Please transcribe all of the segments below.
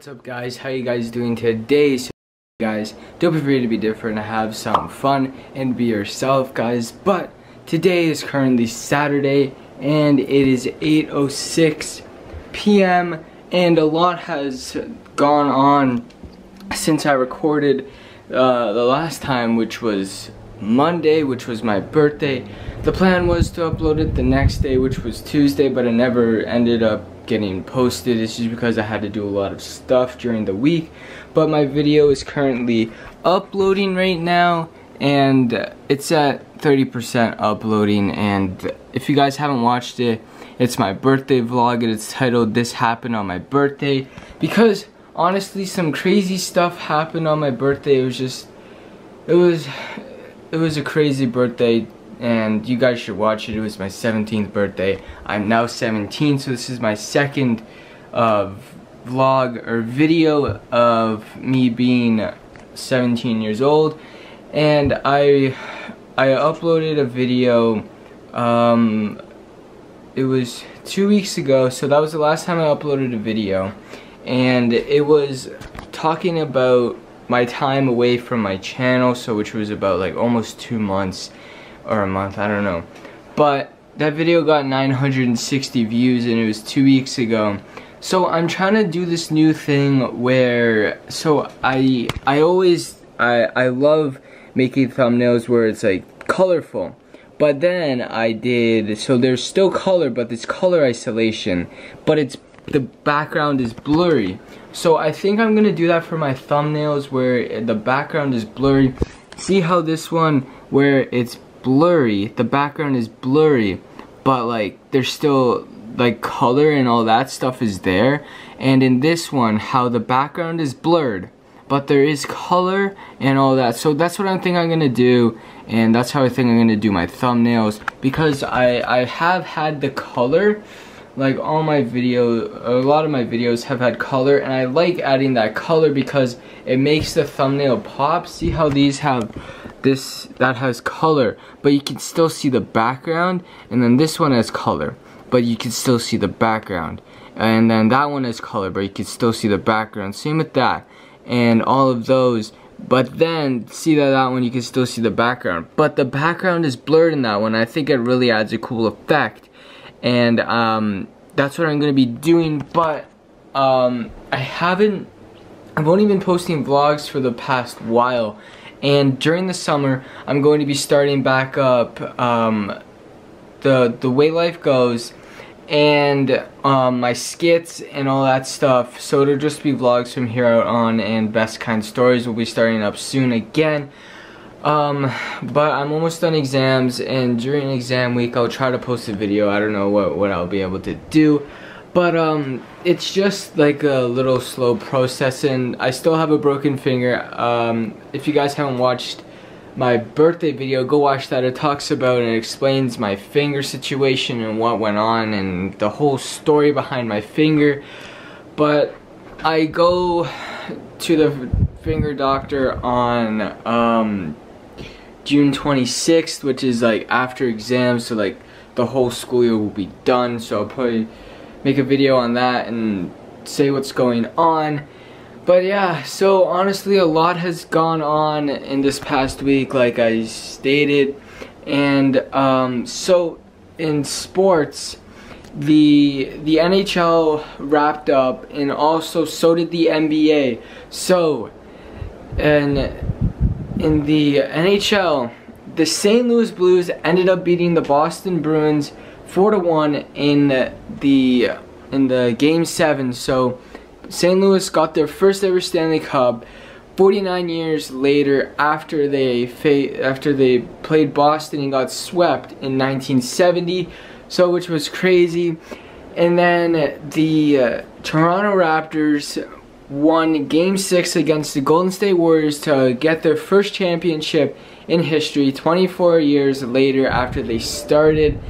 What's up guys, how you guys doing today? So guys, don't be afraid to be different, and have some fun, and be yourself guys. But today is currently Saturday, and it is 8.06 p.m. And a lot has gone on since I recorded uh, the last time, which was Monday, which was my birthday. The plan was to upload it the next day, which was Tuesday, but it never ended up getting posted. It's just because I had to do a lot of stuff during the week. But my video is currently uploading right now and it's at 30% uploading and if you guys haven't watched it, it's my birthday vlog and it's titled This Happened on My Birthday because honestly some crazy stuff happened on my birthday. It was just, it was, it was a crazy birthday and you guys should watch it. It was my 17th birthday. I'm now 17, so this is my second uh, vlog or video of me being 17 years old. And I I uploaded a video, um, it was two weeks ago, so that was the last time I uploaded a video. And it was talking about my time away from my channel, so which was about like almost two months or a month, I don't know. But that video got 960 views and it was two weeks ago. So I'm trying to do this new thing where, so I, I always, I, I love making thumbnails where it's like colorful. But then I did, so there's still color, but it's color isolation. But it's, the background is blurry. So I think I'm gonna do that for my thumbnails where the background is blurry. See how this one, where it's blurry. The background is blurry, but like there's still like color and all that stuff is there. And in this one, how the background is blurred, but there is color and all that. So that's what I think I'm gonna do, and that's how I think I'm gonna do my thumbnails because I I have had the color. Like all my video, a lot of my videos have had color and I like adding that color because it makes the thumbnail pop. See how these have this that has color but you can still see the background and then this one has color but you can still see the background. And then that one has color but you can still see the background. Same with that and all of those. But then see that that one you can still see the background. But the background is blurred in that one. I think it really adds a cool effect and um, that's what I'm gonna be doing but um, I haven't I've only been posting vlogs for the past while. And during the summer I'm going to be starting back up um, the the way life goes and um, my skits and all that stuff. So it'll just be vlogs from here out on and best kind stories will be starting up soon again um, but I'm almost done exams and during exam week I'll try to post a video I don't know what, what I'll be able to do but um, it's just like a little slow process and I still have a broken finger. Um, if you guys haven't watched my birthday video, go watch that. It talks about and explains my finger situation and what went on and the whole story behind my finger. But I go to the finger doctor on um, June 26th, which is like after exams, so like the whole school year will be done. So I'll probably make a video on that and say what's going on. But yeah, so honestly a lot has gone on in this past week like I stated. And um, so in sports, the the NHL wrapped up and also so did the NBA. So and in the NHL, the St. Louis Blues ended up beating the Boston Bruins four to one in the in the game seven. So St. Louis got their first ever Stanley Cup. 49 years later, after they after they played Boston and got swept in 1970, so which was crazy. And then the uh, Toronto Raptors won Game 6 against the Golden State Warriors to get their first championship in history 24 years later after they started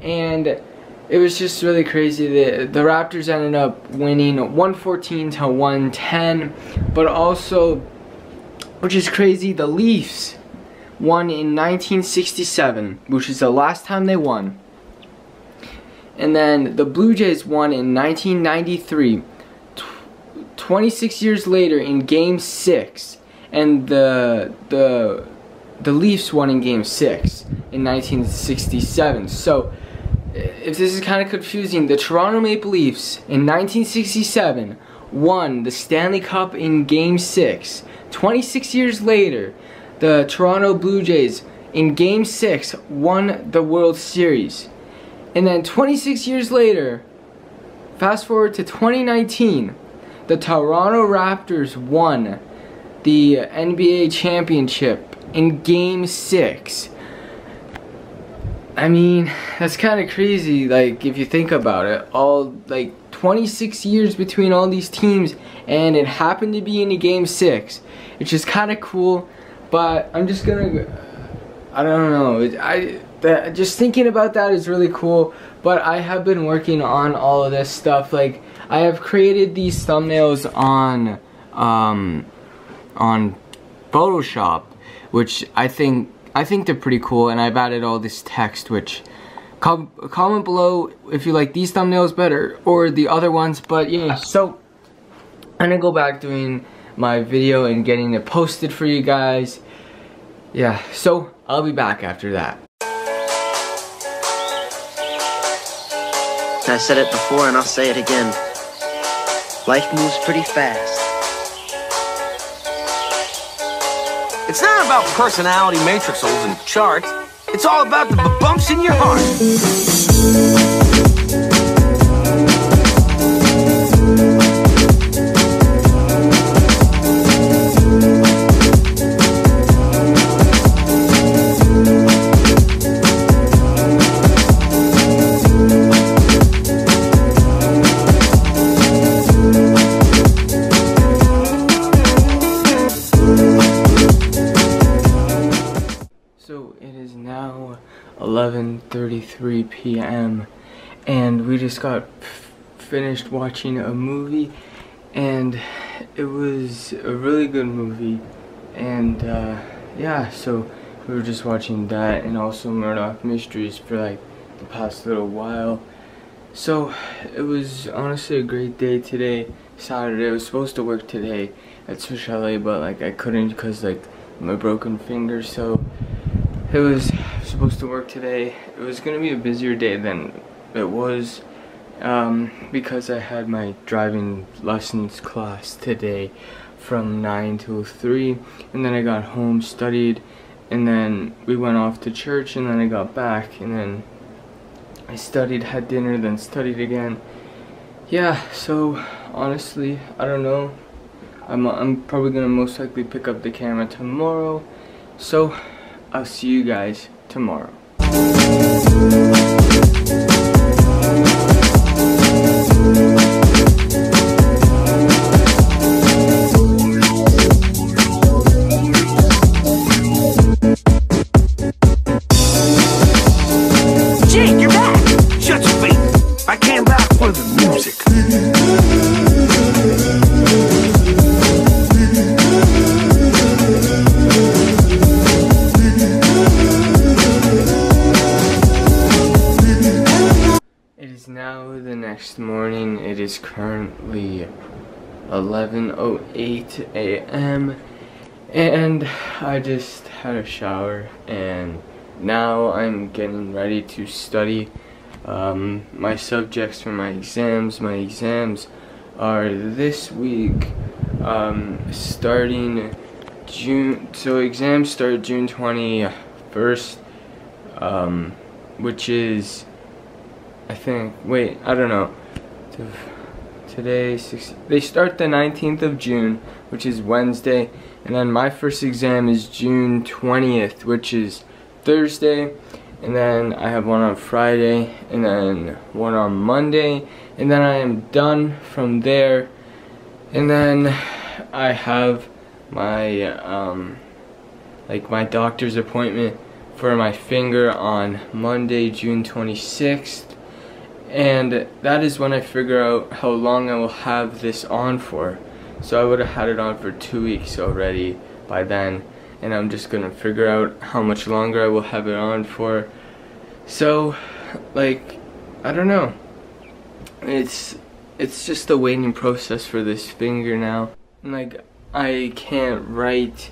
and it was just really crazy. The, the Raptors ended up winning 114 to 110, but also, which is crazy, the Leafs won in 1967, which is the last time they won. And then the Blue Jays won in 1993, 26 years later in Game 6, and the, the, the Leafs won in Game 6 in 1967. So, if this is kind of confusing, the Toronto Maple Leafs in 1967 won the Stanley Cup in Game 6. 26 years later, the Toronto Blue Jays in Game 6 won the World Series. And then 26 years later, fast forward to 2019, the Toronto Raptors won the NBA championship in Game 6. I mean, that's kind of crazy, like, if you think about it. All, like, 26 years between all these teams, and it happened to be in a Game 6. It's just kind of cool, but I'm just gonna, I don't know, I, that, just thinking about that is really cool, but I have been working on all of this stuff, like, I have created these thumbnails on, um, on Photoshop, which I think I think they're pretty cool and I've added all this text which com comment below if you like these thumbnails better or the other ones but yeah so I'm gonna go back doing my video and getting it posted for you guys. Yeah so I'll be back after that. I said it before and I'll say it again life moves pretty fast It's not about personality matrices and charts. It's all about the bumps in your heart. 11:33 p.m. and we just got finished watching a movie and it was a really good movie. And uh, yeah so we were just watching that and also Murdoch Mysteries for like the past little while. So it was honestly a great day today. Saturday I was supposed to work today at Swiss Chalet but like I couldn't because like my broken finger. So it was supposed to work today. It was going to be a busier day than it was um, because I had my driving lessons class today from 9 till 3 and then I got home, studied, and then we went off to church and then I got back and then I studied, had dinner, then studied again. Yeah, so honestly, I don't know. I'm, I'm probably going to most likely pick up the camera tomorrow. So I'll see you guys tomorrow. 11:08 a.m. and I just had a shower and now I'm getting ready to study um, my subjects for my exams. My exams are this week um, starting June. So exams start June 21st, um, which is I think. Wait, I don't know. Today, they start the 19th of June, which is Wednesday, and then my first exam is June 20th, which is Thursday, and then I have one on Friday, and then one on Monday, and then I am done from there, and then I have my, um, like my doctor's appointment for my finger on Monday, June 26th, and that is when I figure out how long I will have this on for. So I would have had it on for two weeks already by then, and I'm just gonna figure out how much longer I will have it on for. So, like, I don't know. It's it's just a waiting process for this finger now. Like I can't write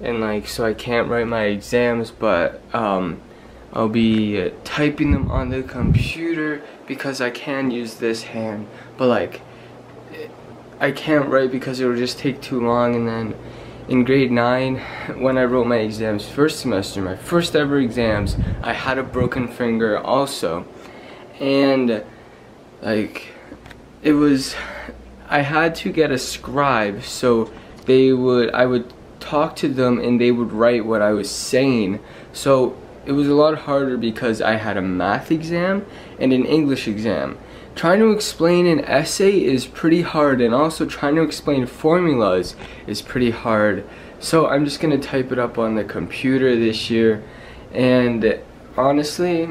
and like so I can't write my exams but um I'll be uh, typing them on the computer because I can use this hand. But like I can't write because it will just take too long. And then in grade 9 when I wrote my exams first semester my first ever exams I had a broken finger also. And like it was I had to get a scribe so they would I would talk to them and they would write what I was saying. So it was a lot harder because I had a math exam and an English exam. Trying to explain an essay is pretty hard and also trying to explain formulas is pretty hard. So I'm just gonna type it up on the computer this year and honestly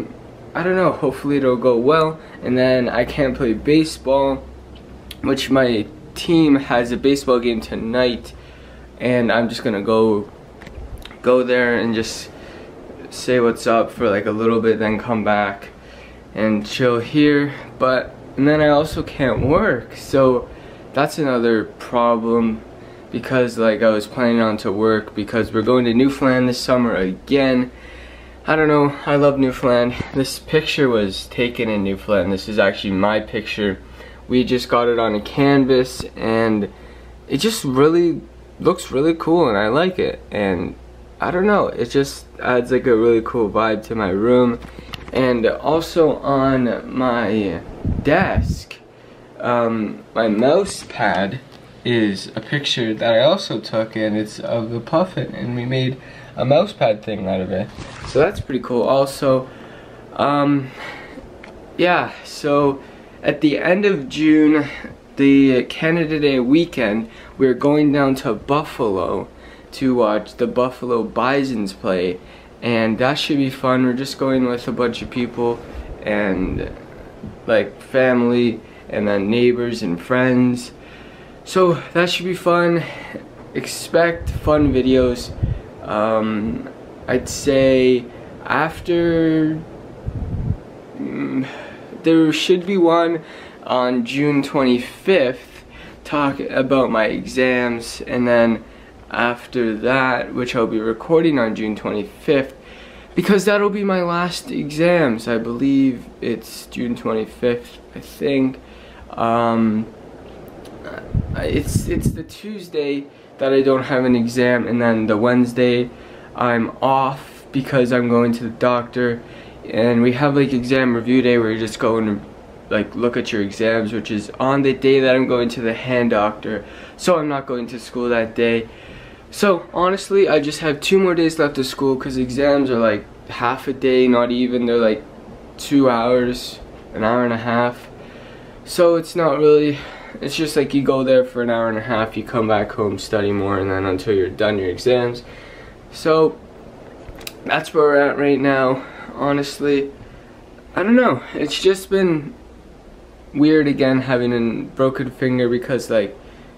I don't know hopefully it'll go well and then I can't play baseball which my team has a baseball game tonight and I'm just gonna go go there and just say what's up for like a little bit then come back and chill here but and then I also can't work. So that's another problem because like I was planning on to work because we're going to Newfoundland this summer again. I don't know. I love Newfoundland. This picture was taken in Newfoundland. This is actually my picture. We just got it on a canvas and it just really looks really cool and I like it. And I don't know it just adds like a really cool vibe to my room. And also on my desk um, my mouse pad is a picture that I also took and it's of the puffin and we made a mouse pad thing out of it. So that's pretty cool also. Um, yeah so at the end of June the Canada Day weekend we're going down to Buffalo to watch the Buffalo Bisons play and that should be fun. We're just going with a bunch of people and like family and then neighbors and friends. So that should be fun. Expect fun videos. Um, I'd say after mm, there should be one on June 25th talk about my exams and then after that, which I'll be recording on June 25th, because that'll be my last exams. I believe it's June 25th, I think. Um, it's, it's the Tuesday that I don't have an exam, and then the Wednesday I'm off because I'm going to the doctor, and we have like exam review day where you're just go and like look at your exams, which is on the day that I'm going to the hand doctor, so I'm not going to school that day. So honestly, I just have two more days left of school because exams are like half a day, not even. They're like two hours, an hour and a half. So it's not really, it's just like you go there for an hour and a half, you come back home, study more, and then until you're done your exams. So that's where we're at right now. Honestly, I don't know. It's just been weird again having a broken finger because like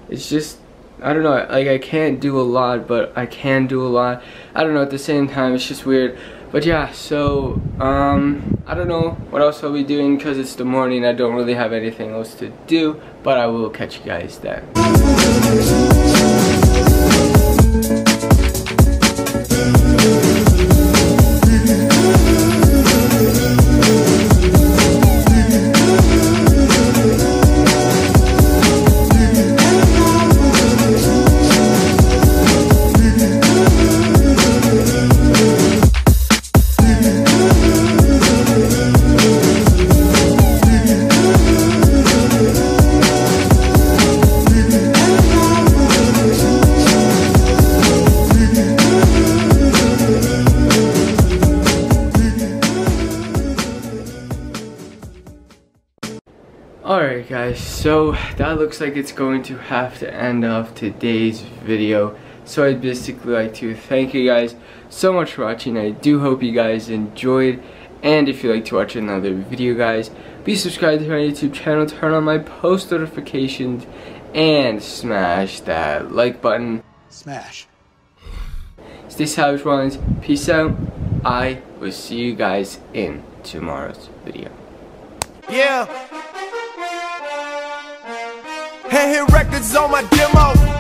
it's just I don't know, like I can't do a lot, but I can do a lot. I don't know, at the same time, it's just weird. But yeah, so, um, I don't know what else I'll be doing because it's the morning. I don't really have anything else to do, but I will catch you guys then. That looks like it's going to have to end off today's video. So I'd basically like to thank you guys so much for watching. I do hope you guys enjoyed. And if you'd like to watch another video guys, be subscribed to my YouTube channel, turn on my post notifications, and smash that like button. Smash. Stay savage, ones. Peace out. I will see you guys in tomorrow's video. Yeah. Hit records on my demo.